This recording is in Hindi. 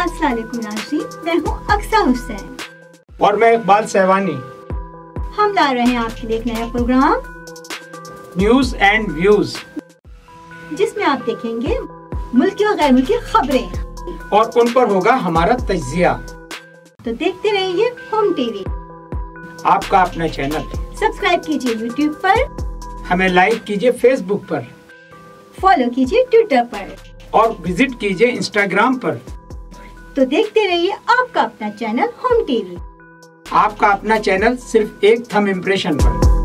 अस्सलाम वालेकुम मैं हूँ अक्सा हुसैन। और मैं इकबाल सहवानी हम ला रहे हैं आपके लिए एक नया प्रोग्राम। न्यूज़ एंड व्यूज़ जिसमें आप देखेंगे मुल्की और गैर मुल्की खबरें। और उन पर होगा हमारा तजिया। तो देखते रहिए होम टीवी आपका अपना चैनल सब्सक्राइब कीजिए यूट्यूब पर। हमें लाइक कीजिए फेसबुक पर। फॉलो कीजिए ट्विटर पर। और विज़िट कीजिए इंस्टाग्राम पर। तो देखते रहिए आपका अपना चैनल होम टीवी। आपका अपना चैनल सिर्फ़ एक थम इम्प्रेशन पर।